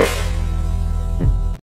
you